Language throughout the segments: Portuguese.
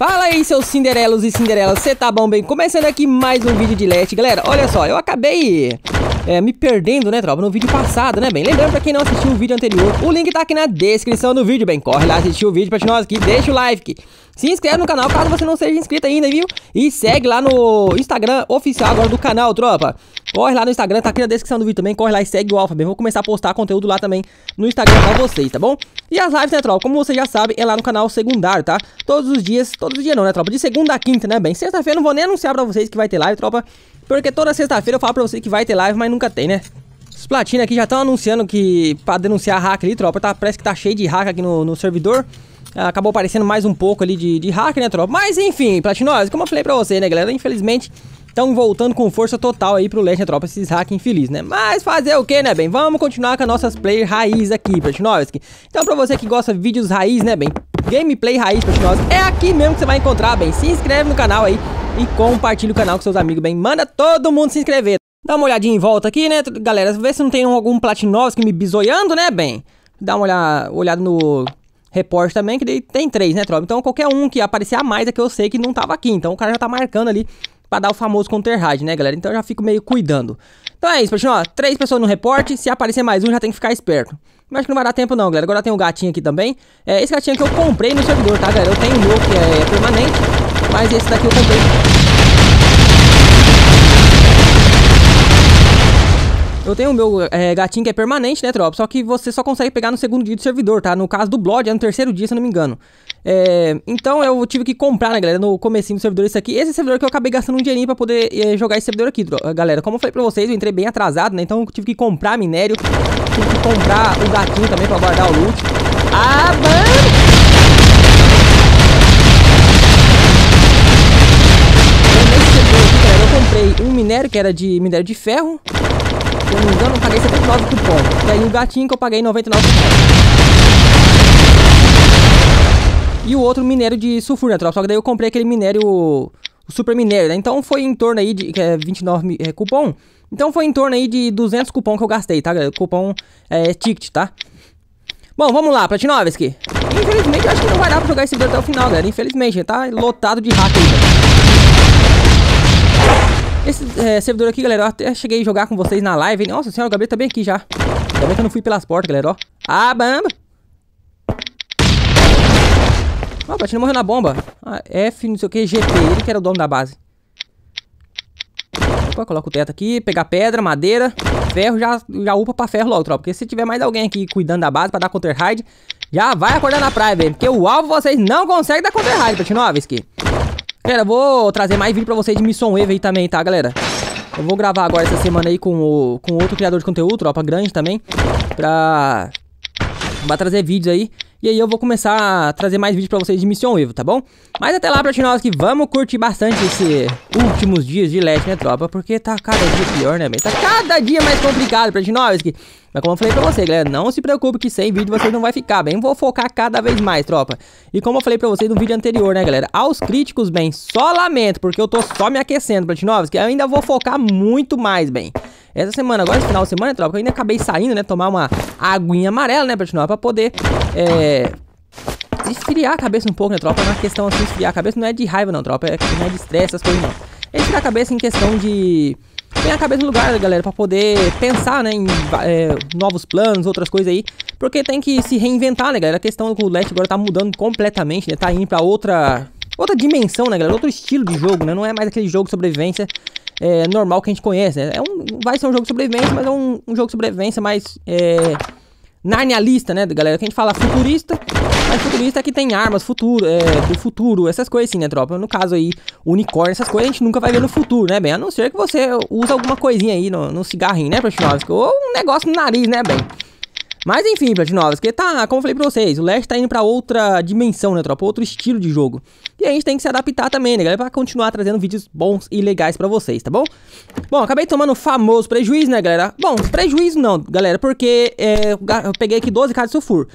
Fala aí, seus Cinderelos e Cinderelas, você tá bom bem? Começando aqui mais um vídeo de Leste. Galera, olha só, eu acabei é, me perdendo, né, tropa, no vídeo passado, né, bem? Lembrando pra quem não assistiu o vídeo anterior, o link tá aqui na descrição do vídeo, bem? Corre lá assistir o vídeo pra nós aqui, deixa o like, se inscreve no canal caso você não seja inscrito ainda, viu? E segue lá no Instagram oficial agora do canal, tropa. Corre lá no Instagram, tá aqui na descrição do vídeo também, corre lá e segue o Alpha, bem? Vou começar a postar conteúdo lá também no Instagram pra vocês, tá bom? E as lives, né, tropa, como você já sabe, é lá no canal secundário, tá? Todos os dias, todos os dias não, né, tropa? De segunda a quinta, né, bem? Sexta-feira não vou nem anunciar pra vocês que vai ter live, tropa, porque toda sexta-feira eu falo pra vocês que vai ter live, mas nunca tem, né? Os Platina aqui já estão anunciando que pra denunciar hack ali, tropa, tá, parece que tá cheio de hack aqui no, no servidor. Acabou aparecendo mais um pouco ali de, de hack, né, tropa? Mas enfim, Platinose, como eu falei pra você, né, galera? Infelizmente, estão voltando com força total aí pro Leste, né, tropa? Esses hack infeliz, né? Mas fazer o que, né, bem? Vamos continuar com as nossas play raiz aqui, Platinovski. Então, pra você que gosta de vídeos raiz, né, bem? Gameplay raiz, Platinovski, é aqui mesmo que você vai encontrar, bem? Se inscreve no canal aí e compartilha o canal com seus amigos, bem? Manda todo mundo se inscrever. Dá uma olhadinha em volta aqui, né, galera? Vê se não tem algum Platinovski me bisoiando, né, bem? Dá uma olhada, olhada no repórter também, que tem três, né, tropa? Então qualquer um que aparecer a mais é que eu sei que não tava aqui. Então o cara já tá marcando ali pra dar o famoso counter hard, né, galera? Então eu já fico meio cuidando. Então é isso, pessoal. Três pessoas no reporte. Se aparecer mais um, já tem que ficar esperto. Mas que não vai dar tempo não, galera. Agora tem um gatinho aqui também. É esse gatinho que eu comprei no servidor, tá, galera? Eu tenho o meu que é permanente. Mas esse daqui eu comprei Eu tenho o meu é, gatinho que é permanente, né, tropa? Só que você só consegue pegar no segundo dia do servidor, tá? No caso do Blood é no terceiro dia, se não me engano. É, então eu tive que comprar, né, galera, no comecinho do servidor esse aqui. Esse servidor que eu acabei gastando um dinheirinho pra poder é, jogar esse servidor aqui, galera. Como eu falei pra vocês, eu entrei bem atrasado, né? Então eu tive que comprar minério, tive que comprar o gatinho também pra guardar o loot. Ah, mano! Eu comprei um minério que era de minério de ferro se eu não me engano, eu paguei 79 cupom. E aí o gatinho que eu paguei 99 cupom. E o outro minério de sulfuro, né, tropa? Só que daí eu comprei aquele minério, o super minério, né? Então foi em torno aí de que é 29 é, cupom. Então foi em torno aí de 200 cupom que eu gastei, tá? Cupom é ticket, tá? Bom, vamos lá, Platinovski. Infelizmente, eu acho que não vai dar pra jogar esse vídeo até o final, galera. Infelizmente, tá lotado de hack aí, esse é, servidor aqui, galera, eu até cheguei a jogar com vocês na live. Nossa senhora, o Gabriel tá bem aqui já. Ainda bem que eu não fui pelas portas, galera, ó. Ah, bamba! Ó, oh, o Platina morreu na bomba. Ah, F, não sei o que, GP. Ele que era o dono da base. Opa, coloca o teto aqui, pegar pedra, madeira, ferro, já, já upa pra ferro logo, tropa. Porque se tiver mais alguém aqui cuidando da base pra dar counter raid, já vai acordar na praia, velho. Porque o alvo vocês não conseguem dar counter raid, Platinovski. Galera, vou trazer mais vídeo pra vocês de Mission Wave aí também, tá, galera? Eu vou gravar agora essa semana aí com, o, com outro criador de conteúdo, tropa grande também, pra, pra trazer vídeos aí. E aí eu vou começar a trazer mais vídeos pra vocês de Mission Evo, tá bom? Mas até lá, que vamos curtir bastante esses últimos dias de LED, né, tropa? Porque tá cada dia pior, né, bem? Tá cada dia mais complicado, Platinovski. Mas como eu falei pra você, galera, não se preocupe que sem vídeo vocês não vai ficar, bem? Vou focar cada vez mais, tropa. E como eu falei pra vocês no vídeo anterior, né, galera? Aos críticos, bem, só lamento, porque eu tô só me aquecendo, Platinovski. Eu ainda vou focar muito mais, bem. Essa semana, agora esse final de semana, tropa, eu ainda acabei saindo, né? Tomar uma aguinha amarela, né, Platinum? Pra poder, é... Esfriar a cabeça um pouco, né, tropa? Uma questão assim, esfriar a cabeça não é de raiva, não, tropa. É, não é de estresse, essas coisas, não. É esfriar a cabeça em questão de... Tem a cabeça no lugar, galera, pra poder pensar, né, em é, novos planos, outras coisas aí. Porque tem que se reinventar, né, galera? A questão do Leste agora tá mudando completamente, né? Tá indo pra outra... Outra dimensão, né, galera? Outro estilo de jogo, né? Não é mais aquele jogo de sobrevivência é, normal que a gente conhece. Né? É um, vai ser um jogo de sobrevivência, mas é um, um jogo de sobrevivência mais é, narnialista, né, galera? Que a gente fala futurista, mas futurista é que tem armas futuro, é, do futuro, essas coisas assim, né, tropa? No caso aí, unicórnio, essas coisas a gente nunca vai ver no futuro, né, bem? A não ser que você use alguma coisinha aí no, no cigarrinho, né, Prachinovski? Ou um negócio no nariz, né, bem? Mas enfim, Platinovas, que tá, como eu falei pra vocês, o Leste tá indo pra outra dimensão, né, tropa? Outro estilo de jogo. E a gente tem que se adaptar também, né, galera? Pra continuar trazendo vídeos bons e legais pra vocês, tá bom? Bom, acabei tomando famoso prejuízo, né, galera? Bom, prejuízo não, galera, porque é, eu peguei aqui 12k de sulfur.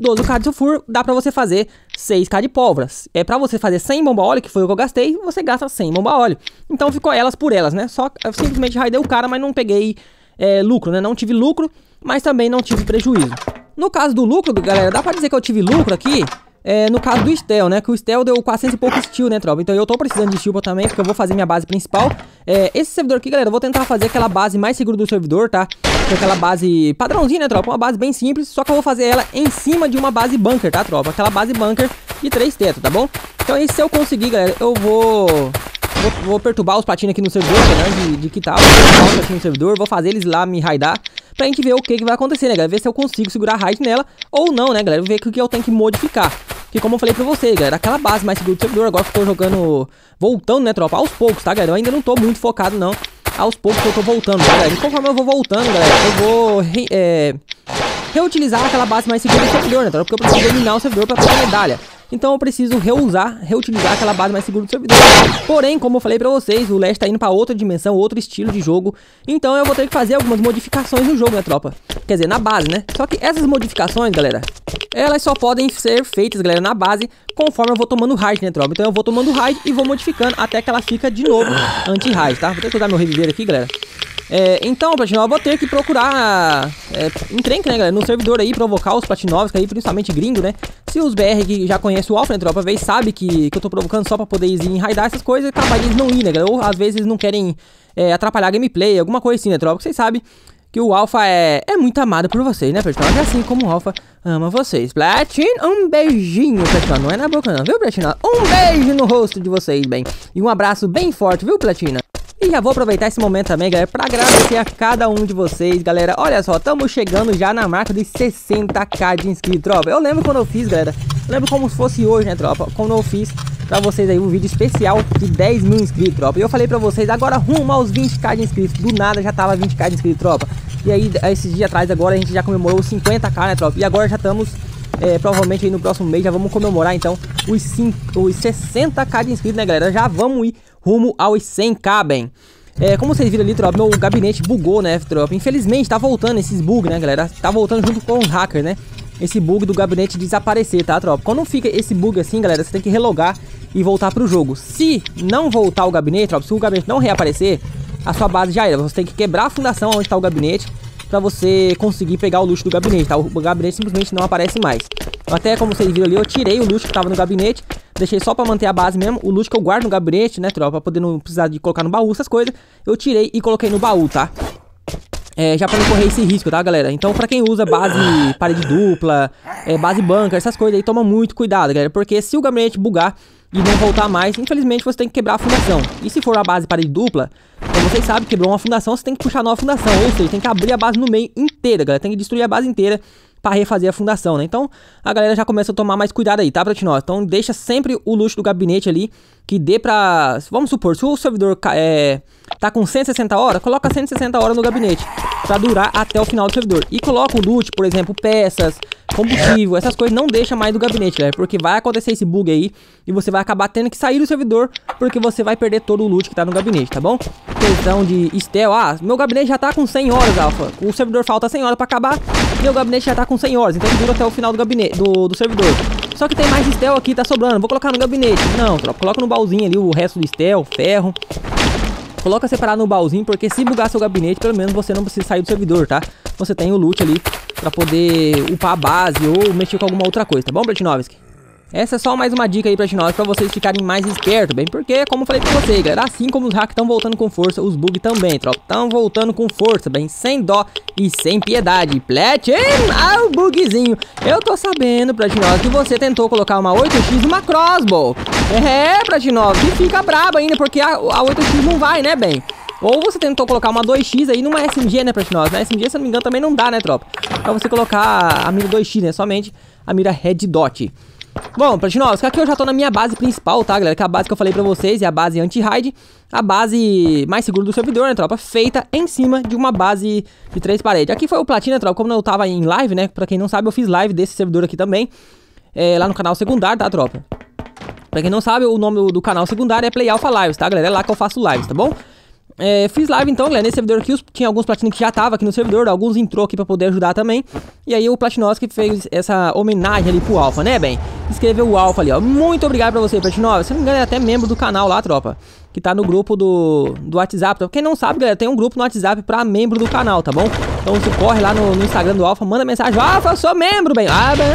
12k de sulfur dá pra você fazer 6k de pólvoras. É pra você fazer 100 bomba óleo, que foi o que eu gastei, você gasta 100 bomba óleo. Então ficou elas por elas, né? Só eu simplesmente raidei o cara, mas não peguei é, lucro, né? Não tive lucro mas também não tive prejuízo. No caso do lucro, galera, dá pra dizer que eu tive lucro aqui é, no caso do Stel, né? Que o Stel deu 400 e pouco steel, né, tropa? Então eu tô precisando de steel também, porque eu vou fazer minha base principal. É, esse servidor aqui, galera, eu vou tentar fazer aquela base mais segura do servidor, tá? Que é aquela base padrãozinha, né, tropa? Uma base bem simples, só que eu vou fazer ela em cima de uma base bunker, tá, tropa? Aquela base bunker de três tetos, tá bom? Então aí, se eu conseguir, galera, eu vou... Vou, vou perturbar os platinos aqui no servidor, né, de, de quitar os platinos aqui no servidor, vou fazer eles lá me raidar pra gente ver o que, que vai acontecer, né, galera? Ver se eu consigo segurar a raid nela ou não, né, galera? Ver o que eu tenho que modificar. Que como eu falei pra vocês, galera, aquela base mais segura do servidor, agora que eu tô jogando, voltando, né, tropa, aos poucos, tá, galera? Eu ainda não tô muito focado, não, aos poucos que eu tô voltando, tá, galera? E conforme eu vou voltando, galera, eu vou, re, é, reutilizar aquela base mais segura do servidor, né, tropa? Porque eu preciso dominar o servidor pra pegar medalha. Então eu preciso reusar, reutilizar aquela base mais segura do servidor. Porém, como eu falei pra vocês, o Leste tá indo pra outra dimensão, outro estilo de jogo. Então eu vou ter que fazer algumas modificações no jogo, né, tropa? Quer dizer, na base, né? Só que essas modificações, galera, elas só podem ser feitas, galera, na base, conforme eu vou tomando raid, né, tropa? Então eu vou tomando raid e vou modificando até que ela fica de novo anti-raid, tá? Vou ter que usar meu reviver aqui, galera. É, então, Platinov, eu vou ter que procurar é, encrenca, né, galera, no servidor aí, provocar os Platinovs, aí, principalmente gringo, né? Se os BR que já conhecem o Alpha, né, tropa, vezes sabe que, que eu tô provocando só pra poder ir em raidar essas coisas, capaz eles não ir, né, galera? Ou às vezes não querem é, atrapalhar a gameplay, alguma coisa assim, né, tropa? Porque vocês sabem que o Alpha é, é muito amado por vocês, né, Platinov? É assim como o Alpha ama vocês. Platin, um beijinho, Platina. Não é na boca não, viu, Platina? Um beijo no rosto de vocês, bem. E um abraço bem forte, viu, Platina? E já vou aproveitar esse momento também, galera, pra agradecer a cada um de vocês, galera. Olha só, estamos chegando já na marca de 60k de inscritos, tropa. Eu lembro quando eu fiz, galera. Lembro como se fosse hoje, né, tropa? Quando eu fiz pra vocês aí um vídeo especial de 10 mil inscritos, tropa. E eu falei pra vocês, agora rumo aos 20k de inscritos. Do nada já tava 20k de inscritos, tropa. E aí, esses dias atrás agora, a gente já comemorou os 50k, né, tropa? E agora já estamos... É, provavelmente aí no próximo mês já vamos comemorar então os, 5, os 60k de inscritos, né, galera? Já vamos ir rumo aos 100k, bem. É, como vocês viram ali, tropa, meu gabinete bugou, né, tropa? Infelizmente, tá voltando esses bugs, né, galera? Tá voltando junto com os hackers, né? Esse bug do gabinete desaparecer, tá, tropa? Quando fica esse bug assim, galera, você tem que relogar e voltar pro jogo. Se não voltar o gabinete, tropa, se o gabinete não reaparecer, a sua base já era. Você tem que quebrar a fundação onde tá o gabinete pra você conseguir pegar o luxo do gabinete, tá? O gabinete simplesmente não aparece mais. Até como vocês viram ali, eu tirei o luxo que tava no gabinete Deixei só pra manter a base mesmo. O loot que eu guardo no gabinete, né, tropa? Pra poder não precisar de colocar no baú, essas coisas. Eu tirei e coloquei no baú, tá? É, já pra não correr esse risco, tá, galera? Então, pra quem usa base parede dupla, é, base bunker, essas coisas aí, toma muito cuidado, galera. Porque se o gabinete bugar e não voltar mais, infelizmente você tem que quebrar a fundação. E se for a base parede dupla, como vocês sabem, quebrou uma fundação, você tem que puxar nova fundação. Ou seja, tem que abrir a base no meio inteira, galera. Tem que destruir a base inteira para refazer a fundação, né? Então, a galera já começa a tomar mais cuidado aí, tá, Platinó? Então, deixa sempre o luxo do gabinete ali, que dê pra... Vamos supor, se o servidor é, tá com 160 horas, coloca 160 horas no gabinete, pra durar até o final do servidor. E coloca o loot, por exemplo, peças, combustível, essas coisas não deixa mais do gabinete, galera, porque vai acontecer esse bug aí, e você vai acabar tendo que sair do servidor, porque você vai perder todo o loot que tá no gabinete, tá bom? Questão de Estel, ah, meu gabinete já tá com 100 horas, Alpha, o servidor falta 100 horas pra acabar, meu gabinete já tá com 100 horas, então dura até o final do gabinete, do, do servidor. Só que tem mais Estel aqui, tá sobrando, vou colocar no gabinete. Não, tropa, coloca no baúzinho ali o resto do Estel, ferro. Coloca separado no baúzinho, porque se bugar seu gabinete, pelo menos você não precisa sair do servidor, tá? Você tem o loot ali pra poder upar a base ou mexer com alguma outra coisa, tá bom, Bretinovski? Essa é só mais uma dica aí pra nós, pra vocês ficarem mais espertos, bem? Porque, como eu falei pra vocês, galera, assim como os hacks estão voltando com força, os bugs também, tropa, estão voltando com força, bem? Sem dó e sem piedade. Platin, ah, o bugzinho. Eu tô sabendo, Platinov, que você tentou colocar uma 8x numa crossbow. É, Platinov, que fica brabo ainda, porque a, a 8x não vai, né, bem? Ou você tentou colocar uma 2x aí numa SMG, né, Platinov? Na SMG, se eu não me engano, também não dá, né, tropa? Pra você colocar a mira 2x, né, somente a mira Red Dot. Bom, Platinovski, aqui eu já tô na minha base principal, tá, galera? Que é a base que eu falei pra vocês, é a base anti-raid. A base mais segura do servidor, né, tropa? Feita em cima de uma base de três paredes. Aqui foi o Platina, tropa, como eu tava em live, né? Pra quem não sabe, eu fiz live desse servidor aqui também. É, lá no canal secundário, tá, tropa? Pra quem não sabe, o nome do canal secundário é Play Alpha Lives, tá, galera? É lá que eu faço lives, tá bom? É, fiz live então, galera, nesse servidor aqui, tinha alguns platinos que já tava aqui no servidor, alguns entrou aqui pra poder ajudar também. E aí o Platinovski fez essa homenagem ali pro Alpha, né, bem? Escreveu o Alpha ali, ó. Muito obrigado pra você, Platinovski. Se não me engano, é até membro do canal lá, tropa. Que tá no grupo do, do WhatsApp. Quem não sabe, galera, tem um grupo no WhatsApp pra membro do canal, tá bom? Então você corre lá no, no Instagram do Alpha, manda mensagem, Alpha, sou membro, bem. Ah, bem.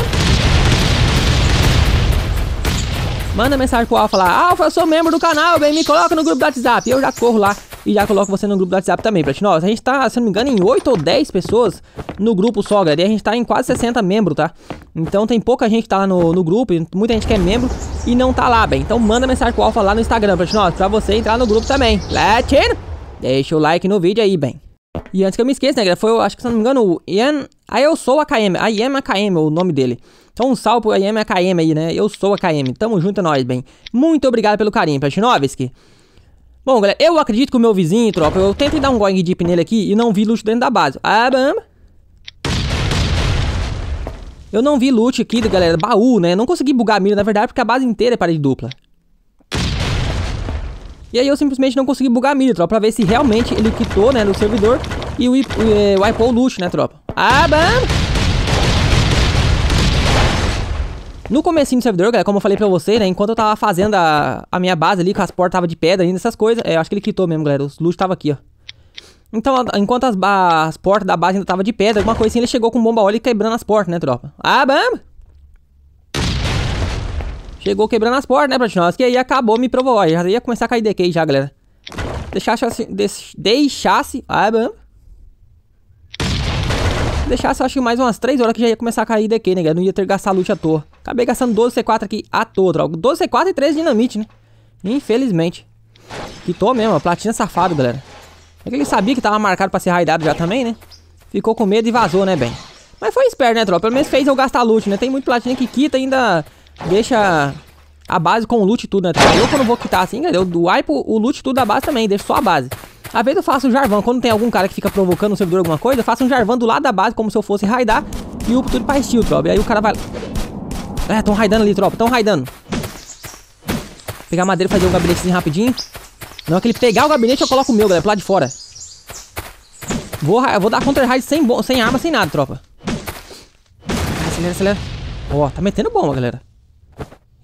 Manda mensagem pro Alfa lá. Alfa, eu sou membro do canal, bem, me coloca no grupo do WhatsApp. Eu já corro lá e já coloco você no grupo do WhatsApp também, Platinosa. A gente tá, se não me engano, em 8 ou 10 pessoas no grupo só, galera. E a gente tá em quase 60 membros, tá? Então tem pouca gente que tá lá no, no grupo, muita gente que é membro e não tá lá, bem. Então manda mensagem pro Alfa lá no Instagram, Platinosa, pra você entrar no grupo também. Latino! Deixa o like no vídeo aí, bem. E antes que eu me esqueça, né, galera, foi, acho que se não me engano, o Ian... Ah, eu sou a KM, a Ian AKM, o nome dele. Então um salve pro Ian AKM aí, né, eu sou a KM, tamo junto, é nóis, bem. Muito obrigado pelo carinho, Platinovski. Bom, galera, eu acredito que o meu vizinho, tropa, eu tentei dar um going deep nele aqui e não vi loot dentro da base. Ah, bamba. Eu não vi loot aqui, galera, baú, né, não consegui bugar a mira, na verdade, porque a base inteira é parede dupla. E aí eu simplesmente não consegui bugar a mira, tropa, pra ver se realmente ele quitou, né, no servidor e o, o, é, o wipou o loot, né, tropa. Ah, bam! No comecinho do servidor, galera, como eu falei pra você, né, enquanto eu tava fazendo a, a minha base ali, com as portas tava de pedra ainda, essas coisas, é, eu acho que ele quitou mesmo, galera, os loot tava aqui, ó. Então, enquanto as, as portas da base ainda tava de pedra, alguma coisa assim, ele chegou com bomba óleo e quebrando as portas, né, tropa. Ah, bam! Chegou quebrando as portas, né, Platinovski? E aí acabou, me provou. Já ia começar a cair DK já, galera. Deixasse assim, deixasse... Ah, bom. Deixasse, acho que mais umas 3 horas que já ia começar a cair DK, né, galera? Não ia ter gastado loot à toa. Acabei gastando 12 C4 aqui à toa, troca. 12 C4 e 13 dinamite, né? Infelizmente. Quitou mesmo, platina safado, galera. É que ele sabia que tava marcado pra ser raidado já também, né? Ficou com medo e vazou, né, bem? Mas foi esperto, né, tropa? Pelo menos fez eu gastar loot, né? Tem muito platina que quita ainda deixa a base com o loot tudo, né? Eu quando vou quitar assim, eu wipe o loot tudo da base também, deixo só a base. Às vezes eu faço um jarvão, quando tem algum cara que fica provocando no servidor alguma coisa, eu faço um jarvão do lado da base, como se eu fosse raidar, e upo tudo pra estilo, tropa. E aí o cara vai... É, tão raidando ali, tropa, tão raidando. Pegar madeira e fazer um gabinetezinho rapidinho. Não, é que ele pegar o gabinete, eu coloco o meu, galera, pro lado de fora. Vou, vou dar counter-raid sem, sem arma, sem nada, tropa. Acelera, acelera. Ó, tá metendo bomba, galera.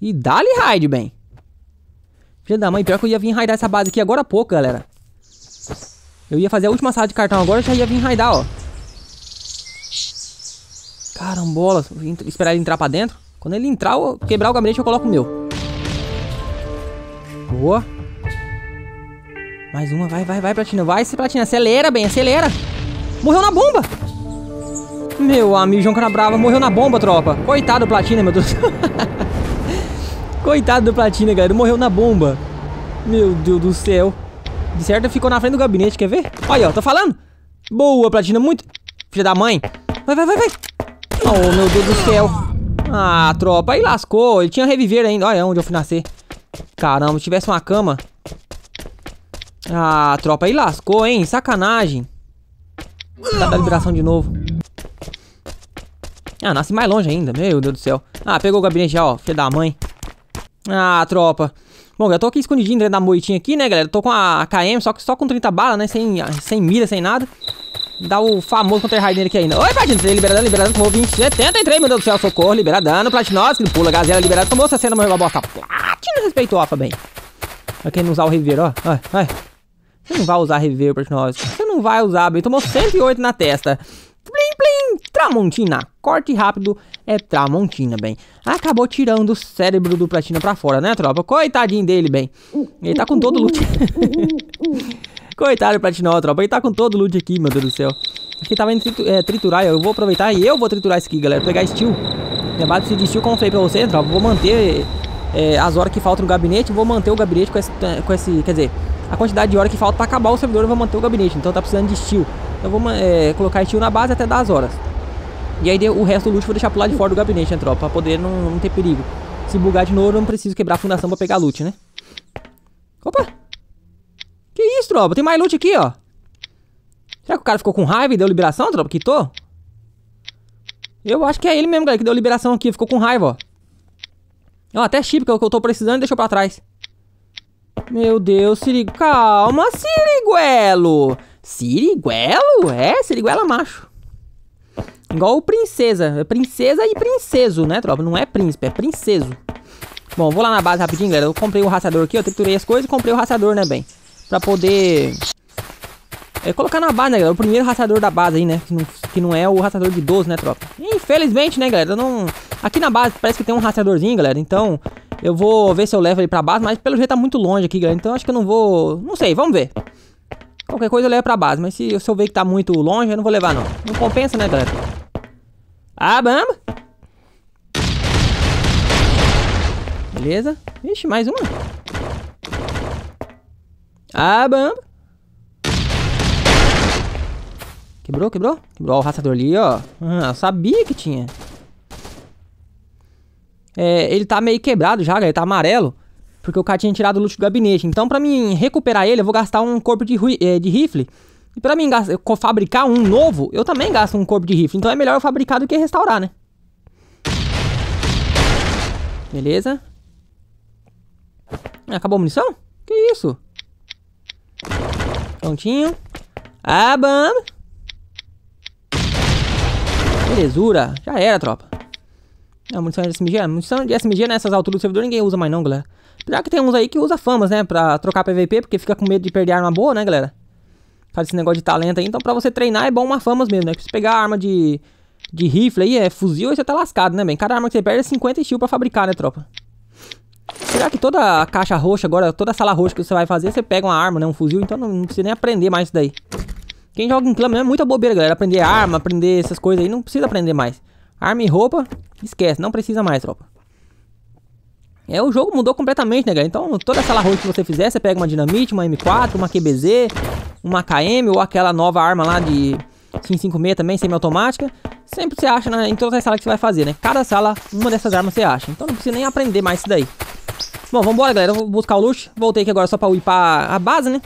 E dá-lhe raid, bem. Filha da mãe, pior que eu ia vir raidar essa base aqui agora há pouco, galera. Eu ia fazer a última sala de cartão agora, eu já ia vir raidar, ó. Carambola, esperar ele entrar pra dentro. Quando ele entrar, quebrar o gabinete, eu coloco o meu. Boa. Mais uma, vai, vai, vai, Platina. Vai, se Platina, acelera, bem, acelera. Morreu na bomba. Meu amigo João Canabrava morreu na bomba, tropa. Coitado do Platina, meu Deus. Coitado do Platina, galera. Morreu na bomba. Meu Deus do céu. De certo, ficou na frente do gabinete, quer ver? Olha, ó, tô falando. Boa, Platina, muito... Filha da mãe. Vai, vai, vai, vai. Oh, meu Deus do céu. Ah, tropa, aí lascou. Ele tinha reviver ainda. Olha onde eu fui nascer. Caramba, se tivesse uma cama. Ah, tropa, aí lascou, hein? Sacanagem. Tá da liberação de novo. Ah, nasce mais longe ainda. Meu Deus do céu. Ah, pegou o gabinete já, ó. Filha da mãe. Ah, tropa. Bom, eu tô aqui escondidinho dentro da moitinha aqui, né, galera? Tô com a KM, só que só com 30 balas, né? Sem, sem mira, sem nada. Dá o famoso counter raid nele aqui ainda. Oi, Platino, liberadão, liberadão, tomou 20, 73, meu Deus do céu, socorro, liberadão, Platinovski, pula, gazela, liberado, tomou 60, morreu a bosta. Platino respeitou, ofa, bem. Pra quem não usar o reviver, ó, vai, vai. Você não vai usar reviver, Platinovski. Você não vai usar, bem, tomou 108 na testa. Plim, plim, Tramontina. Corte rápido é Tramontina, bem. Acabou tirando o cérebro do Platina pra fora, né, tropa? Coitadinho dele, bem. Ele tá com todo o loot. Coitado do Platinó, tropa. Ele tá com todo o loot aqui, meu Deus do céu. Ele tava indo é, triturar. Eu vou aproveitar e eu vou triturar isso aqui, galera. Pegar steel. Minha base de steel, como eu falei pra você, tropa. Vou manter é, as horas que faltam no gabinete. Vou manter o gabinete com esse, com esse... Quer dizer, a quantidade de horas que falta pra acabar o servidor. Eu vou manter o gabinete. Então tá precisando de steel. Eu vou é, colocar steel na base até dar as horas. E aí o resto do loot eu vou deixar pro lado de fora do gabinete, né, tropa? Pra poder não, não ter perigo. Se bugar de novo, eu não preciso quebrar a fundação pra pegar loot, né? Isso, tropa? Tem mais loot aqui, ó. Será que o cara ficou com raiva e deu liberação, tropa? Quitou? Eu acho que é ele mesmo, galera, que deu liberação aqui. Ficou com raiva, ó. Ó, até chip que eu, que eu tô precisando deixou pra trás. Meu Deus, Sirigu... Calma, Siriguelo! Siriguelo? É, Siriguela macho. Igual princesa. É princesa e princeso, né, tropa? Não é príncipe, é princeso. Bom, vou lá na base rapidinho, galera. Eu comprei o raçador aqui, eu triturei as coisas e comprei o raçador, né, bem? Pra poder... É, colocar na base, né, galera? O primeiro raçador da base aí, né? Que não, que não é o raçador de 12, né, tropa? Infelizmente, né, galera? Não... Aqui na base parece que tem um raçadorzinho, galera. Então, Eu vou ver se eu levo ele pra base, mas pelo jeito tá muito longe aqui, galera. Então acho que eu não vou... Não sei, vamos ver. Qualquer coisa eu levo pra base, mas se, se eu ver que tá muito longe, eu não vou levar, não. Não compensa, né, galera? Ah, bamba. Beleza. Ixi, mais uma. Ah, bamba. Quebrou, quebrou? Quebrou o rastreador ali, ó. Ah, sabia que tinha. É, ele tá meio quebrado já, ele tá amarelo. Porque o cara tinha tirado o loot do gabinete. Então, pra mim recuperar ele, eu vou gastar um corpo de, é, de rifle. E pra mim fabricar um novo, eu também gasto um corpo de rifle. Então é melhor eu fabricar do que restaurar, né? Beleza. Acabou a munição? Que isso? Prontinho. Ah, bam. Belezura. Já era, tropa. A munição de SMG. A munição de SMG nessas alturas do servidor ninguém usa mais não, galera. Apesar que tem uns aí que usa famas, né? Pra trocar PVP, porque fica com medo de perder arma boa, né, galera? Faz esse negócio de talento aí. Então pra você treinar é bom uma famas mesmo, né? Porque se pegar arma de, de rifle aí, é fuzil, aí você tá lascado, né, bem? Cada arma que você perde é 50 steel pra fabricar, né, tropa? Será que toda a caixa roxa agora, toda a sala roxa que você vai fazer, você pega uma arma, né? Um fuzil, então não, não precisa nem aprender mais isso daí. Quem joga em clã é muita bobeira, galera. Aprender arma, aprender essas coisas aí, não precisa aprender mais. Arma e roupa, esquece, não precisa mais, tropa. É, o jogo mudou completamente, né, galera? Então, toda sala roxa que você fizer, você pega uma dinamite, uma M4, uma QBZ, uma KM ou aquela nova arma lá de 556 também, semi-automática. Sempre você acha na, em todas as salas que você vai fazer, né? Cada sala, uma dessas armas você acha. Então não precisa nem aprender mais isso daí. Bom, vambora, galera. Eu vou buscar o luxo. Voltei aqui agora só pra upar a base, né?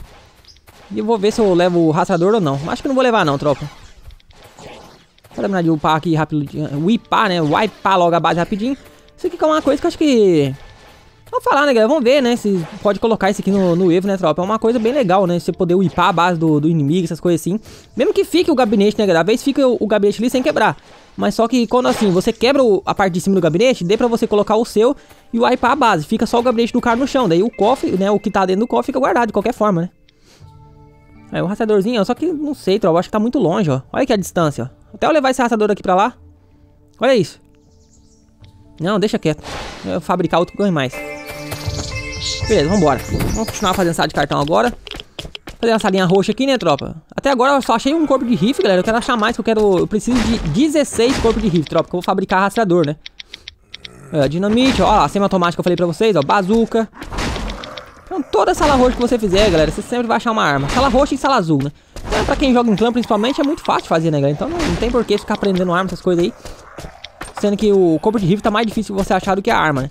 E eu vou ver se eu levo o rastrador ou não. Acho que não vou levar não, tropa. Vou terminar de upar aqui rápido. Upar, né? Wipear logo a base rapidinho. Isso aqui é uma coisa que eu acho que Vamos falar, né, galera? Vamos ver, né? Se pode colocar isso aqui no, no Evo, né, tropa? É uma coisa bem legal, né? Você poder upar a base do, do inimigo, essas coisas assim. Mesmo que fique o gabinete, né, galera? Às vezes fica o, o gabinete ali sem quebrar. Mas só que quando assim, você quebra o, a parte de cima do gabinete, dê pra você colocar o seu e wipear a base. Fica só o gabinete do cara no chão. Daí o cofre, né? O que tá dentro do cofre fica guardado de qualquer forma, né? Aí o rastreadorzinho, ó, só que não sei, tropa. Acho que tá muito longe, ó. Olha aqui a distância, ó. Até eu levar esse rastreador aqui pra lá. Olha isso. Não, deixa quieto. Eu fabricar outro ganho mais. Beleza, vambora. Vamos continuar fazendo sala de cartão agora. Fazer uma salinha roxa aqui, né, tropa? Até agora eu só achei um corpo de rifle, galera. Eu quero achar mais, que eu quero... Eu preciso de 16 corpos de rifle, tropa, que eu vou fabricar rastreador, né? É, dinamite, ó, a semi-automática que eu falei pra vocês, ó, bazuca. Então, toda sala roxa que você fizer, galera, você sempre vai achar uma arma. Sala roxa e sala azul, né? Então, pra quem joga em clã, principalmente, é muito fácil fazer, né, galera? Então, não, não tem porquê ficar aprendendo arma, essas coisas aí. Sendo que o corpo de rifle tá mais difícil de você achar do que a arma, né?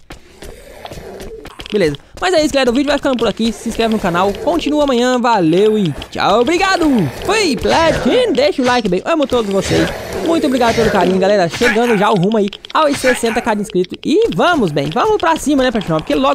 Beleza. Mas é isso, galera. O vídeo vai ficando por aqui. Se inscreve no canal. Continua amanhã. Valeu e tchau. Obrigado. Fui, Platin. Deixa o like bem. Amo todos vocês. Muito obrigado pelo carinho, galera. Chegando já o rumo aí aos 60k de inscritos. E vamos, bem. Vamos pra cima, né, pessoal? Porque logo...